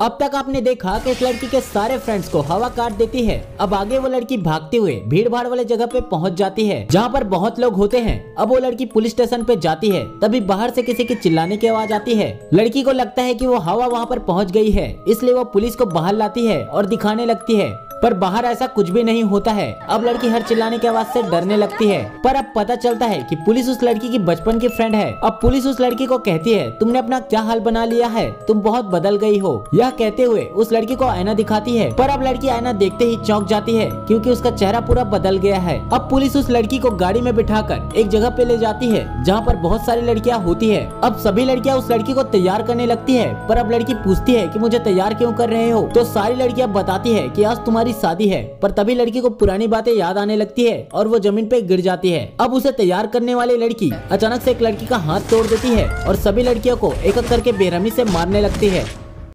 अब तक आपने देखा कि इस लड़की के सारे फ्रेंड्स को हवा काट देती है। अब आगे वो लड़की भागते हुए भीड़ भाड़ वाले जगह पे पहुँच जाती है, जहाँ पर बहुत लोग होते हैं। अब वो लड़की पुलिस स्टेशन पे जाती है, तभी बाहर से किसी की चिल्लाने की आवाज़ आती है। लड़की को लगता है कि वो हवा वहाँ पर पहुँच गई है, इसलिए वो पुलिस को बाहर लाती है और दिखाने लगती है। पर बाहर ऐसा कुछ भी नहीं होता है। अब लड़की हर चिल्लाने की आवाज़ से डरने लगती है। पर अब पता चलता है कि पुलिस उस लड़की की बचपन की फ्रेंड है। अब पुलिस उस लड़की को कहती है, तुमने अपना क्या हाल बना लिया है? तुम बहुत बदल गई हो। यह कहते हुए उस लड़की को आईना दिखाती है। पर अब लड़की आईना देखते ही चौंक जाती है, क्योंकि उसका चेहरा पूरा बदल गया है। अब पुलिस उस लड़की को गाड़ी में बिठाकर एक जगह पे ले जाती है, जहाँ पर बहुत सारी लड़कियाँ होती है। अब सभी लड़कियाँ उस लड़की को तैयार करने लगती है, पर अब लड़की पूछती है की, मुझे तैयार क्यों कर रहे हो? तो सारी लड़कियाँ बताती है की, आज तुम्हारी शादी है, पर तभी लड़की को पुरानी बातें याद आने लगती है और वो ज़मीन पे गिर जाती है। अब उसे तैयार करने वाली लड़की अचानक से एक लड़की का हाथ तोड़ देती है और सभी लड़कियों को एक एक करके बेरहमी से मारने लगती है।